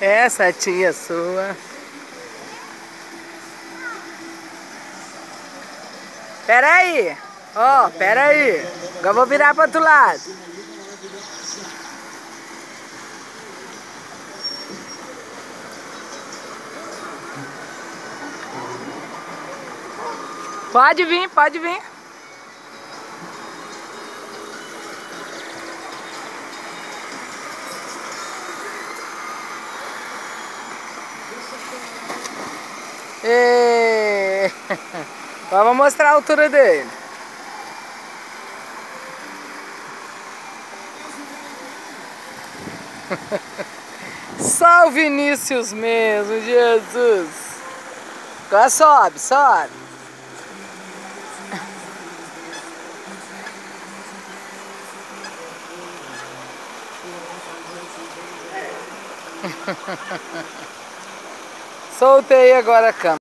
Essa tia sua. Pera aí. Ó, oh, pera aí. Agora vou virar para outro lado. Pode vir, pode vir. E... Vamos mostrar a altura dele. Só o Vinícius mesmo, Jesus. Agora sobe, sobe. Soltei agora a câmera.